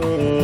mm